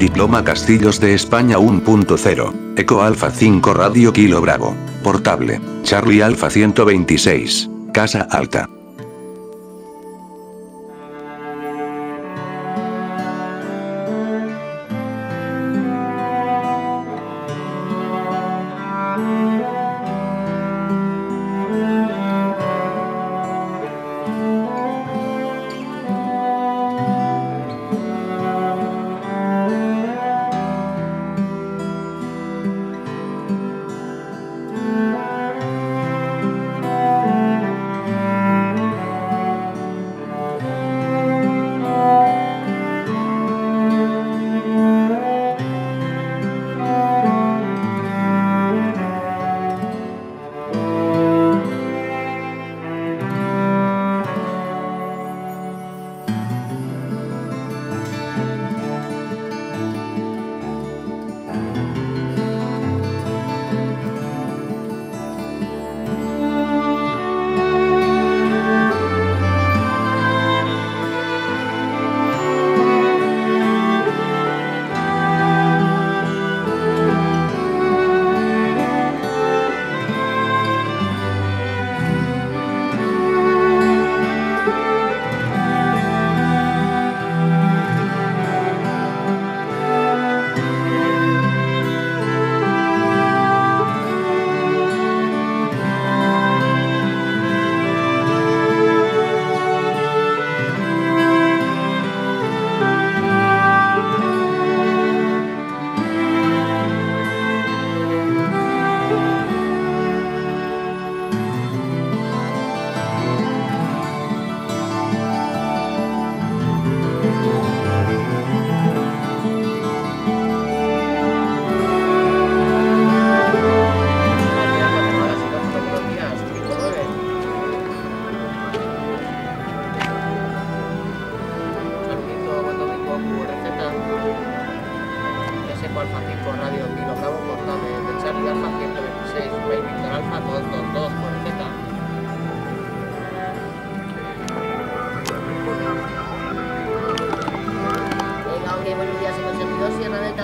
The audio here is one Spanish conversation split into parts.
Diploma Castillos de España 1.0. Eco Alfa 5 Radio Kilo Bravo. Portable. Charlie Alfa 126. Casa Alta.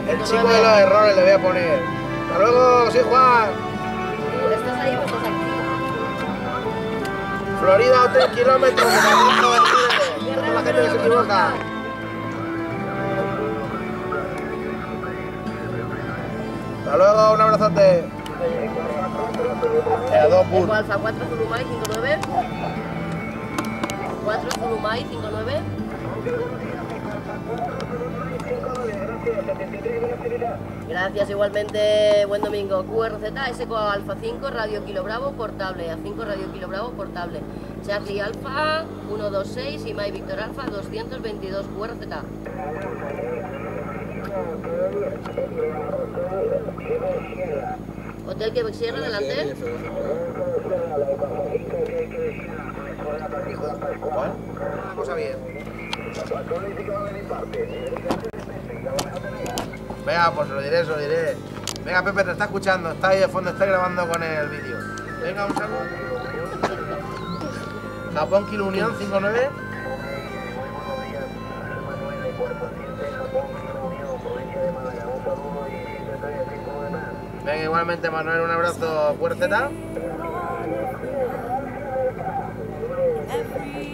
El chico de los errores le voy a poner. Hasta luego, soy Juan. ¿Estás ahí o estás aquí? Florida a 3 kilómetros. la gente que se equivoca. Hasta luego, un abrazote. Eh, dos bus. Alfa 4 Zulumay 59. 4 Zulumay 59. Gracias igualmente, buen domingo. QRZ, SECO Alfa 5, Radio Kilo Bravo, portable. A5 Radio Kilo Bravo, portable. Charlie Alfa 126 y May Víctor Alfa 222 QRZ. Hotel Quebec Sierra, adelante. Una cosa bien. Venga, pues lo diré, lo diré. Venga, Pepe, te está escuchando. Está ahí de fondo, está grabando con el vídeo. Venga, un saludo. Japón Kilo Unión 59. Venga, igualmente Manuel, un abrazo, fuerceta.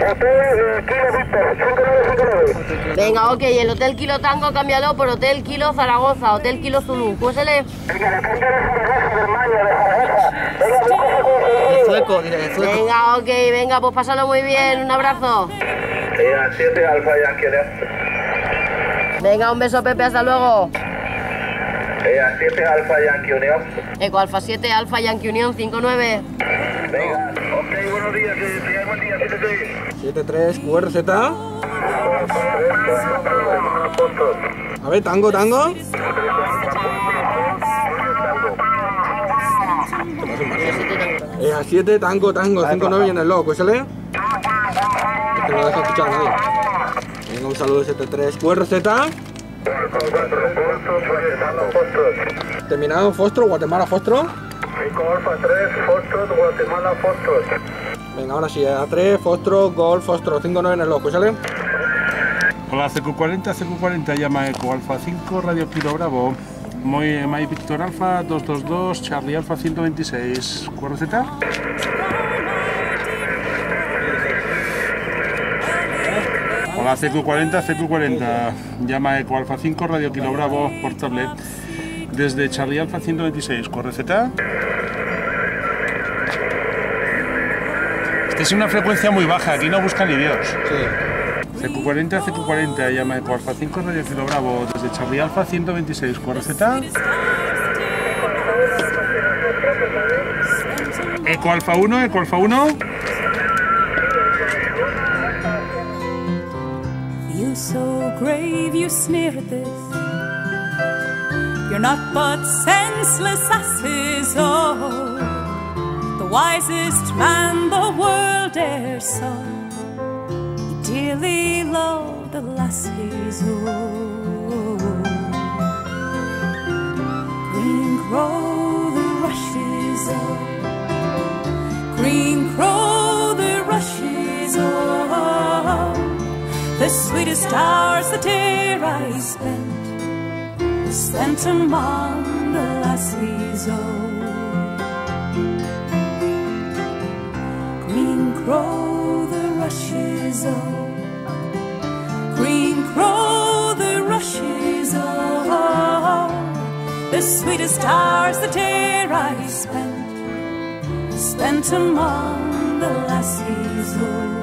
cuésale. Venga, ok, el Hotel Kilo Tango cámbialo por Hotel Kilo Zaragoza, Hotel Kilo Zulu. Cuésale. De sueco, diré, de sueco. Venga, ok, venga, pues pásalo muy bien. Un abrazo. 7 Alfa Yankee Venga, un beso, Pepe, hasta luego. 7 Alfa Yankee Unión. Eco Alfa 7, Alfa Yankee Unión 59. Venga, ok, buenos días, que tengáis buen día, 7 73 QRZ. A ver, tango, tango. Es a 7, tango, tango, 5, 9 y en el loco, ¿sale? Este no lo deja escuchar a nadie. Venga, un saludo de 73. QRZ. Terminado Fostro, Guatemala Fostro. 5 Alfa 3, Fostro, Guatemala Fostro. Venga, ahora sí, A3, Fostro, Golf, Fostro, 5-9 en el loco, ¿sale? Hola, CQ40, CQ40, llama Eco Alfa 5, Radio Kilo Bravo. Muy, eh, May Victor Alfa 222, Charlie Alfa 126, ¿4Z? Para CQ40, CQ40, llama Eco Alfa 5, Radio Kilo Bravo, portable, desde Charlie Alfa 126, corre Z. Esta es una frecuencia muy baja, aquí no busca ni Dios. Sí. CQ40, CQ40, llama Eco Alfa 5, Radio Kilo Bravo, desde Charlie Alfa 126, corre Z. Eco Alfa 1, Eco Alfa 1. Grave, you sneer at this. You're not but senseless asses, oh, the wisest man the world e'er saw. He dearly loved the lassies, oh. Green crow The sweetest hours that e'er I spent, spent among the lassies, oh. Green crow the rushes, oh. Green crow the rushes, oh. The sweetest hours that e'er I spent, spent among the lassies, oh.